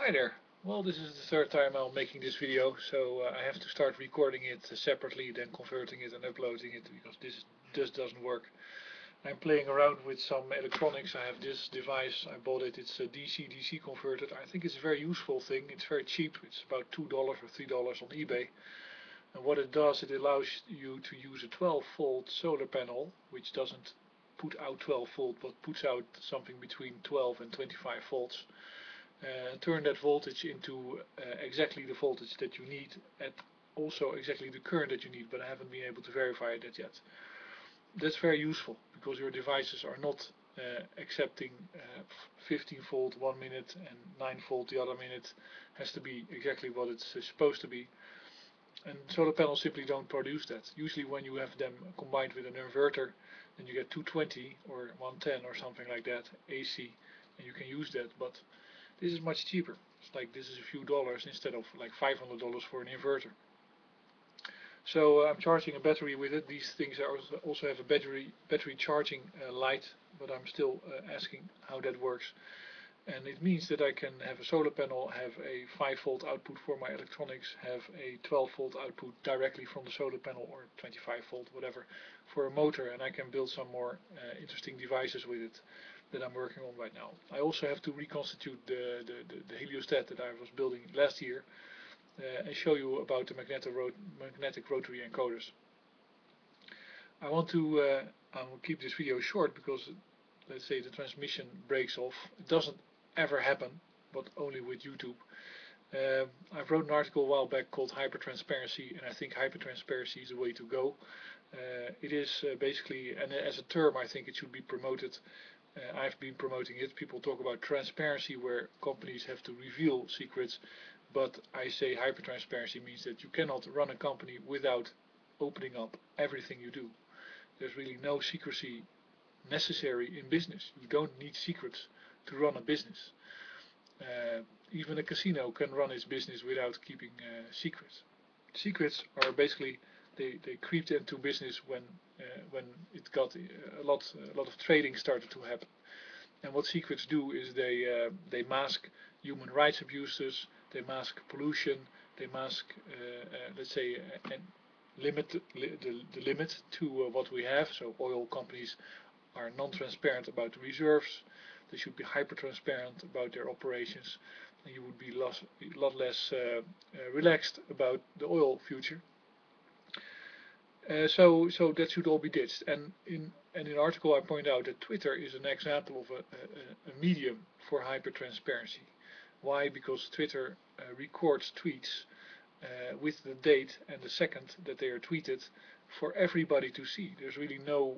Hi there. Well, this is the third time I'm making this video, so uh, I have to start recording it separately, then converting it and uploading it, because this just doesn't work. I'm playing around with some electronics. I have this device, I bought it, it's a DC-DC converted. I think it's a very useful thing. It's very cheap, it's about $2 or $3 on eBay. And what it does, it allows you to use a 12 volt solar panel, which doesn't put out 12 volt, but puts out something between 12 and 25 volts turn that voltage into uh, exactly the voltage that you need at also exactly the current that you need but I haven't been able to verify that yet. That's very useful because your devices are not uh, accepting uh, 15 volt one minute and 9 volt the other minute has to be exactly what it's uh, supposed to be and solar panels simply don't produce that. Usually when you have them combined with an inverter then you get 220 or 110 or something like that AC and you can use that but this is much cheaper. It's like this is a few dollars instead of like $500 for an inverter. So uh, I'm charging a battery with it. These things also have a battery battery charging uh, light, but I'm still uh, asking how that works. And it means that I can have a solar panel, have a 5 volt output for my electronics, have a 12 volt output directly from the solar panel or 25 volt, whatever, for a motor, and I can build some more uh, interesting devices with it that I'm working on right now. I also have to reconstitute the, the, the, the heliostat that I was building last year uh, and show you about the magnetic, magnetic rotary encoders. I want to uh, I will keep this video short because let's say the transmission breaks off. It doesn't ever happen, but only with YouTube. Uh, I wrote an article a while back called Hypertransparency and I think hypertransparency is the way to go. Uh, it is uh, basically, and as a term I think it should be promoted I've been promoting it. People talk about transparency where companies have to reveal secrets, but I say hyper-transparency means that you cannot run a company without opening up everything you do. There's really no secrecy necessary in business. You don't need secrets to run a business. Uh, even a casino can run its business without keeping uh, secrets. Secrets are basically they, they creeped into business when uh, when it got a lot a lot of trading started to happen. And what secrets do is they uh, they mask human rights abuses, they mask pollution, they mask uh, let's say and limit li the, the limit to what we have. So oil companies are non-transparent about the reserves. They should be hyper-transparent about their operations and you would be a lot less uh, uh, relaxed about the oil future. So, so that should all be ditched. And in, and in an article I point out that Twitter is an example of a, a, a medium for hyper-transparency. Why? Because Twitter uh, records tweets uh, with the date and the second that they are tweeted for everybody to see. There's really no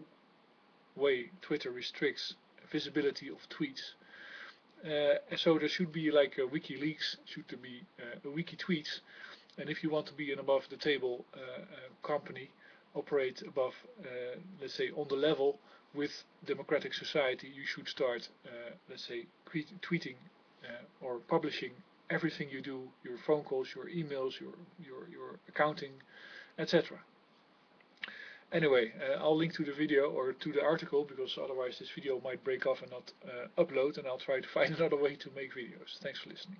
way Twitter restricts visibility of tweets. Uh, so there should be like a WikiLeaks, should there be uh, a Wiki Tweets, and if you want to be an above the table company, operate above, uh, let's say, on the level with democratic society, you should start, uh, let's say, tweeting uh, or publishing everything you do, your phone calls, your emails, your your your accounting, etc. Anyway, uh, I'll link to the video or to the article because otherwise this video might break off and not uh, upload and I'll try to find another way to make videos. Thanks for listening.